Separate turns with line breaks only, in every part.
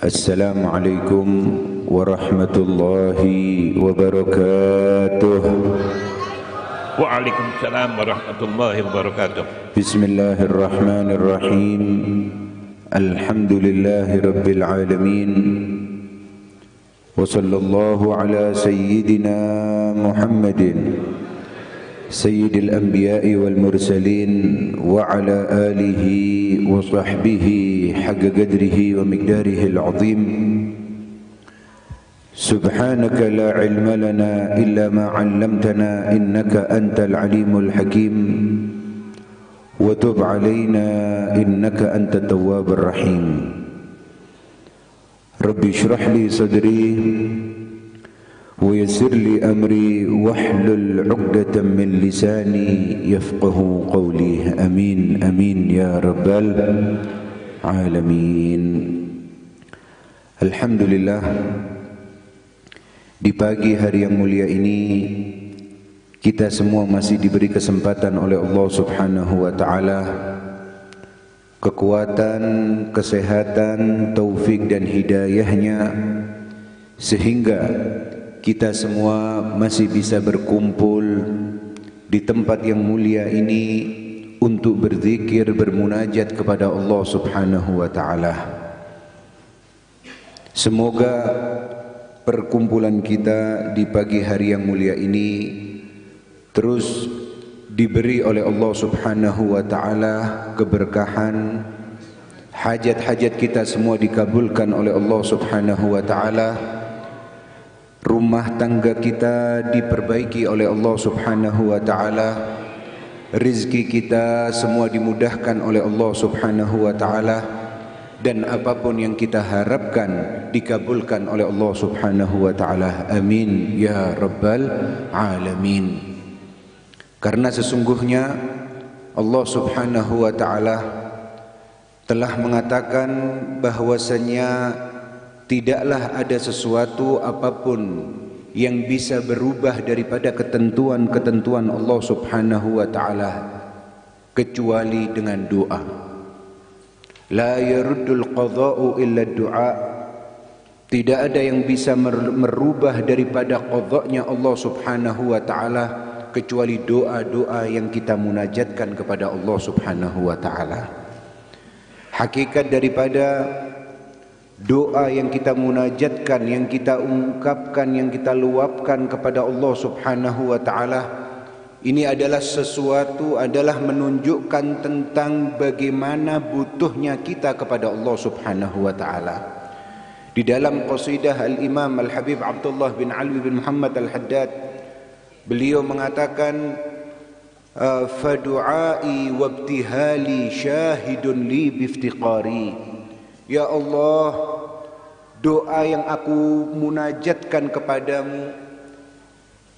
السلام عليكم ورحمة الله وبركاته
Waalaikumsalam warahmatullahi wabarakatuh.
بسم الله الرحمن الرحيم. الحمد لله رب العالمين. وصلى الله على سيدنا محمد. سيد الأنبياء والمرسلين وعلى آله وصحبه حق قدره ومقداره العظيم. سبحانك لا علم لنا إلا ما علمتنا إنك أنت العليم الحكيم. وتب علينا إنك أنت التواب الرحيم. ربي اشرح لي صدري. ويسر لي أمري واحلل عقدة من لساني يفقه قولي أمين أمين يا رب العالمين الحمد لله Di pagi hari yang mulia ini kita semua masih diberi kesempatan oleh Allah Subhanahu wa taala kekuatan, kesehatan, taufik dan hidayahnya sehingga kita semua masih bisa berkumpul di tempat yang mulia ini untuk berzikir, bermunajat kepada Allah Subhanahu wa taala. Semoga perkumpulan kita di pagi hari yang mulia ini terus diberi oleh Allah Subhanahu wa taala keberkahan hajat-hajat kita semua dikabulkan oleh Allah Subhanahu wa taala rumah tangga kita diperbaiki oleh Allah Subhanahu wa taala rizki kita semua dimudahkan oleh Allah Subhanahu wa taala dan apa pun yang kita harapkan dikabulkan oleh Allah Subhanahu wa taala. Amin ya rabbal alamin. Karena sesungguhnya Allah Subhanahu wa taala telah mengatakan bahwasanya tidaklah ada sesuatu apa pun yang bisa berubah daripada ketentuan-ketentuan Allah Subhanahu wa taala kecuali dengan doa. La yaruddul qadha'u illa du'a. Tidak ada yang bisa merubah daripada qadha'nya Allah Subhanahu wa taala kecuali doa-doa yang kita munajatkan kepada Allah Subhanahu wa taala. Hakikat daripada doa yang kita munajatkan, yang kita ungkapkan, yang kita luapkan kepada Allah Subhanahu wa taala ini adalah sesuatu adalah menunjukkan tentang bagaimana butuhnya kita kepada Allah Subhanahu wa taala. Di dalam qasidah Al-Imam Al-Habib Abdullah bin Alwi bin Muhammad Al-Haddad beliau mengatakan fadu'ai wabtihali syahidun li biftiqari. Ya Allah, doa yang aku munajatkan kepadamu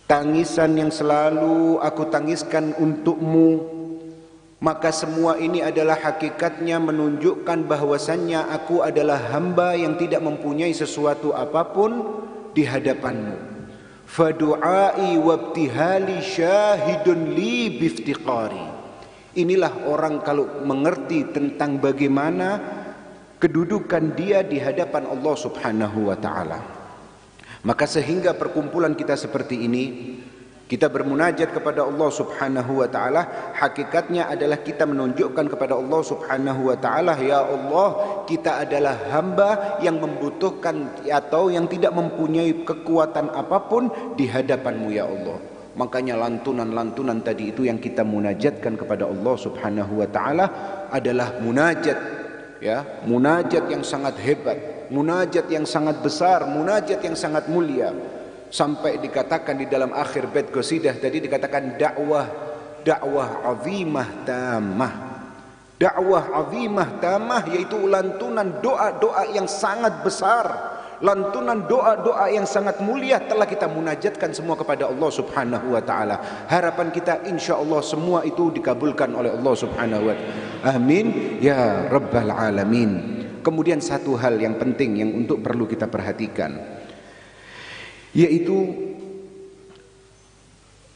tangisan yang selalu aku tangiskan untukmu maka semua ini adalah hakikatnya menunjukkan bahwasannya aku adalah hamba yang tidak mempunyai sesuatu apa pun di hadapanmu. Fadu'ai wabtihali syahidun li biftiqari. Inilah orang kalau mengerti tentang bagaimana kedudukan dia di hadapan Allah Subhanahu wa taala. Maka sehingga perkumpulan kita seperti ini kita bermunajat kepada Allah Subhanahu wa taala hakikatnya adalah kita menunjukkan kepada Allah Subhanahu wa taala ya Allah kita adalah hamba yang membutuhkan atau yang tidak mempunyai kekuatan apa pun di hadapanmu ya Allah. Makanya lantunan-lantunan tadi itu yang kita munajatkan kepada Allah Subhanahu wa taala adalah munajat ya munajat yang sangat hebat munajat yang sangat besar, munajat yang sangat mulia. Sampai dikatakan di dalam akhir bait qasidah tadi dikatakan dakwah dakwah azimah tamah. Dakwah azimah tamah yaitu lantunan doa-doa yang sangat besar. Lantunan doa-doa yang sangat mulia telah kita munajatkan semua kepada Allah Subhanahu wa taala. Harapan kita insyaallah semua itu dikabulkan oleh Allah Subhanahu wa taala. Amin ya rabbal alamin. Kemudian satu hal yang penting yang untuk perlu kita perhatikan yaitu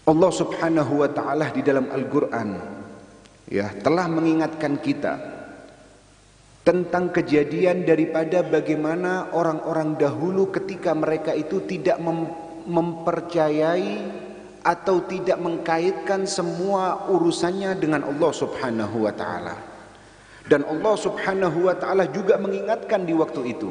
Allah Subhanahu wa taala di dalam Al-Qur'an ya telah mengingatkan kita tentang kejadian daripada bagaimana orang-orang dahulu ketika mereka itu tidak mem mempercayai atau tidak mengkaitkan semua urusannya dengan Allah Subhanahu wa taala. Dan Allah Subhanahu wa taala juga mengingatkan di waktu itu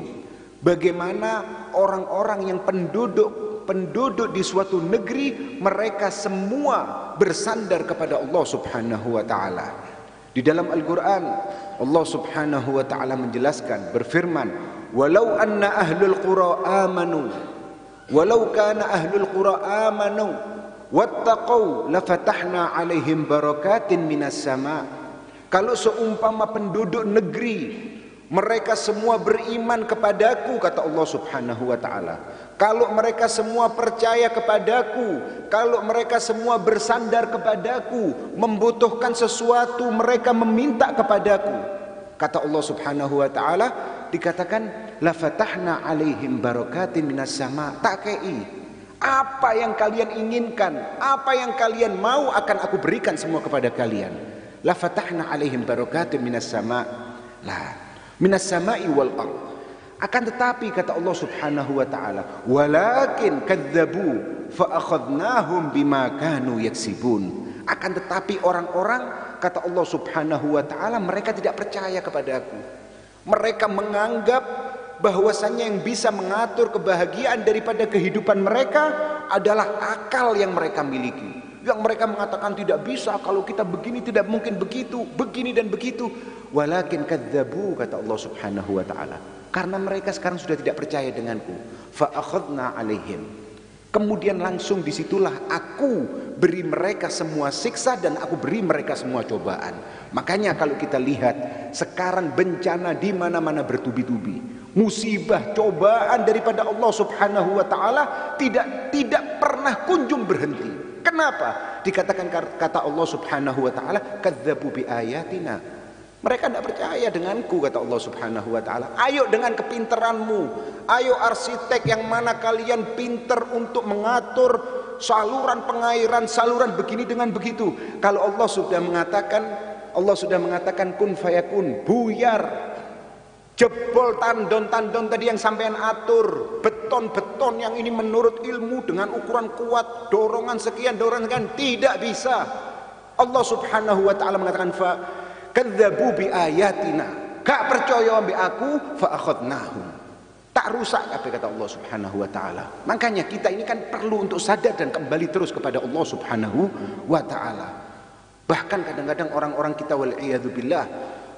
bagaimana orang-orang yang penduduk penduduk di suatu negeri mereka semua bersandar kepada Allah Subhanahu wa taala. Di dalam Al-Qur'an Allah Subhanahu wa taala menjelaskan berfirman, "Walau anna ahlul qura amanu walau kana ahlul qura amanu wattaqau lafatahna alaihim barakatin minas sama." Kalau seumpama penduduk negeri mereka semua beriman kepadaku kata Allah Subhanahu wa taala kalau mereka semua percaya kepadaku, kalau mereka semua bersandar kepadaku, membutuhkan sesuatu, mereka meminta kepadaku. Kata Allah Subhanahu wa taala dikatakan la fatahna alaihim barakatin minas sama. Tak kei. Apa yang kalian inginkan, apa yang kalian mau akan aku berikan semua kepada kalian. La fatahna alaihim barakatin minas sama. Lah, minas sama'i wal ardh akan tetapi kata Allah Subhanahu wa taala, "Walakin kadzabu fa akhadnahum bima kanu yaksibun." Akan tetapi orang-orang kata Allah Subhanahu wa taala mereka tidak percaya kepadaku. Mereka menganggap bahwasannya yang bisa mengatur kebahagiaan daripada kehidupan mereka adalah akal yang mereka miliki. Yang mereka mengatakan tidak bisa kalau kita begini tidak mungkin begitu, begini dan begitu. Walakin kadzabu kata Allah Subhanahu wa taala karena mereka sekarang sudah tidak percaya denganku. Fa akhadna alaihim. Kemudian langsung di situlah aku beri mereka semua siksa dan aku beri mereka semua cobaan. Makanya kalau kita lihat sekarang bencana di mana-mana bertubi-tubi. Musibah cobaan daripada Allah Subhanahu wa taala tidak tidak pernah kunjung berhenti. Kenapa? Dikatakan kata Allah Subhanahu wa taala kadzabu bi ayatina mereka tidak percaya denganku kata Allah Subhanahu wa taala. Ayo dengan kepinteranmu. Ayo arsitek yang mana kalian pinter untuk mengatur saluran pengairan, saluran begini dengan begitu. Kalau Allah sudah mengatakan Allah sudah mengatakan kun fayakun, buyar. Jebol tandon-tandon tadi yang sampean atur, beton-beton yang ini menurut ilmu dengan ukuran kuat, dorongan sekian, dorongan sekian tidak bisa. Allah Subhanahu wa taala mengatakan fa kadzabu bi ayatina gak percaya ambil aku fa akhadnahum tak rusak apa kata Allah Subhanahu wa taala. Makanya kita ini kan perlu untuk sadar dan kembali terus kepada Allah Subhanahu wa taala. Bahkan kadang-kadang orang-orang kita wal billah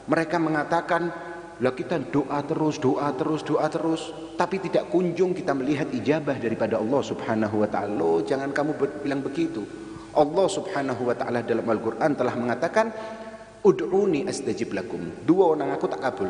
mereka mengatakan lah kita doa terus, doa terus, doa terus, tapi tidak kunjung kita melihat ijabah daripada Allah Subhanahu wa taala. Jangan kamu bilang begitu. Allah Subhanahu wa taala dalam Al-Qur'an telah mengatakan Ud'uni astajib lakum. Dua orang aku tak kabul.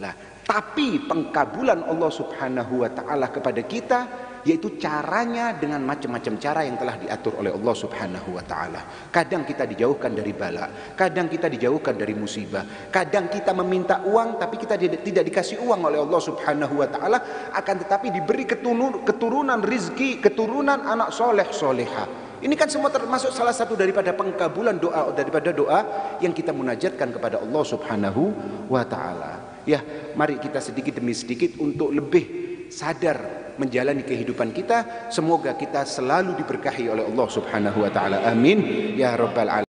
Lah, tapi pengkabulan Allah Subhanahu wa taala kepada kita yaitu caranya dengan macam-macam cara yang telah diatur oleh Allah Subhanahu wa taala. Kadang kita dijauhkan dari bala, kadang kita dijauhkan dari musibah, kadang kita meminta uang tapi kita tidak dikasih uang oleh Allah Subhanahu wa taala, akan tetapi diberi keturunan rizki, keturunan anak soleh soleha. Ini kan semua termasuk salah satu daripada pengkabulan doa daripada doa yang kita munajatkan kepada Allah Subhanahu wa taala. Ya, mari kita sedikit demi sedikit untuk lebih sadar menjalani kehidupan kita. Semoga kita selalu diberkahi oleh Allah Subhanahu wa taala. Amin ya rabbal alamin.